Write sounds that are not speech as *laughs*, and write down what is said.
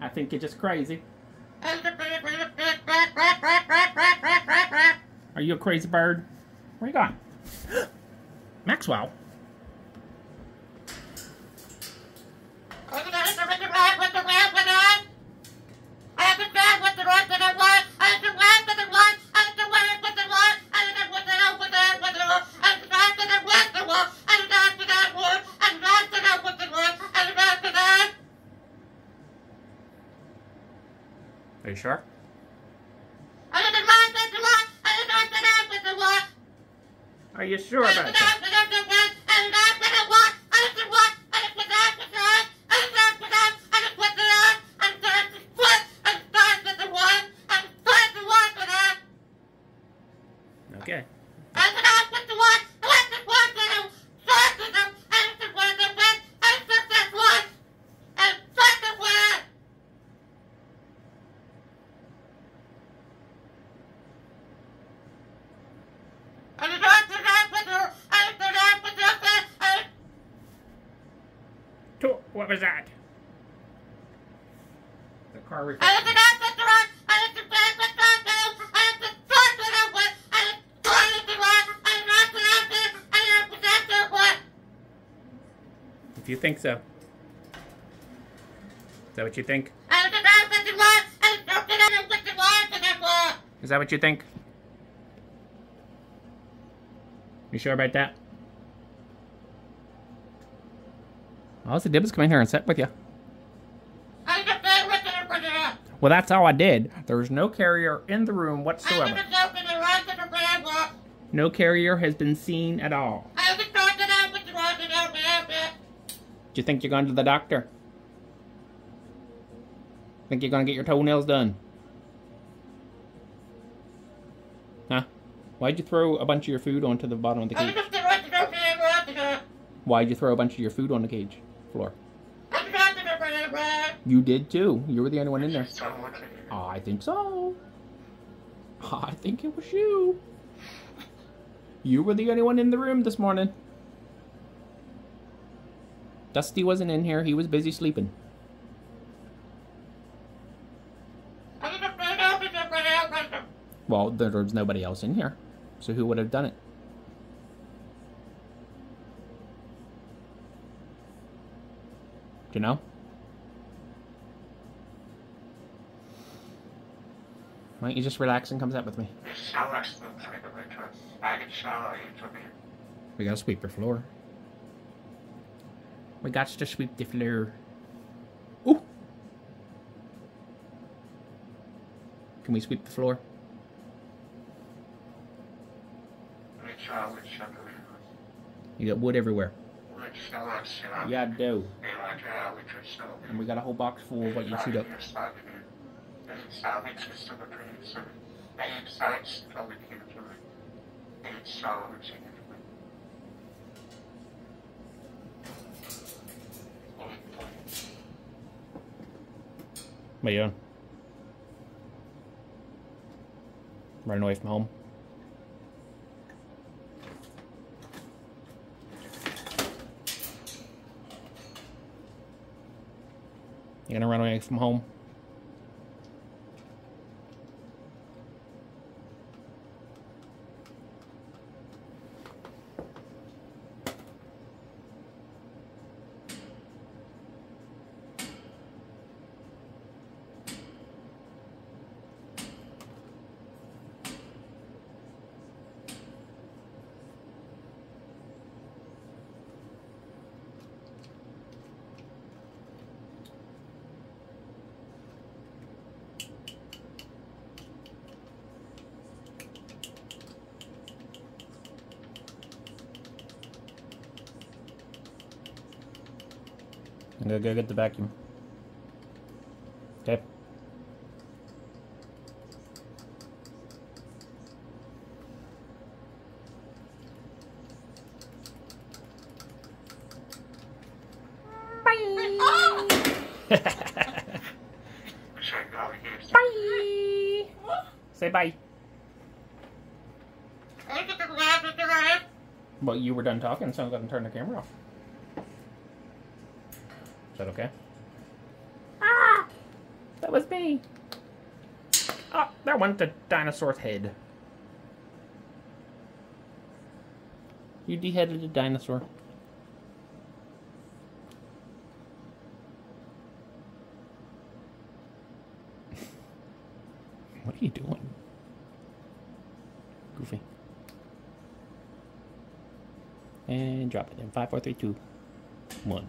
I think you're just crazy. Are you a crazy bird? Where you going? *gasps* Maxwell? Are you sure? Are you sure about that? Okay. What was that? The car reflection. If you think so. Is that what you think? Is that what you think? You sure about that? Oh, so Dibs come in here and sit with you. Well, that's all I did. There was no carrier in the room whatsoever. No carrier has been seen at all. Do you think you're going to the doctor? Think you're going to get your toenails done? Huh? Why'd you throw a bunch of your food onto the bottom of the cage? Why'd you throw a bunch of your food on the cage floor? *laughs* You did too. You were the only one in there. I think so. I think it was you. You were the only one in the room this morning. Dusty wasn't in here. He was busy sleeping. *laughs* Well, there was nobody else in here. So who would have done it? You know? Why don't you just relax and come sit with me? We gotta sweep the floor. We got to sweep the floor. Ooh! Can we sweep the floor? You got wood everywhere. Yeah, dough. And we got a whole box full of what you chewed up. You doing? Running away from home? You gonna run away from home? I'm gonna go get the vacuum. Okay. Bye. *laughs* Say bye. Well, you were done talking, so I'm gonna turn the camera off. Is that okay? Ah! That was me! Oh, that went the dinosaur's head. You deheaded a dinosaur. *laughs* what are you doing? Goofy. And drop it in. Five, four, three, two, one.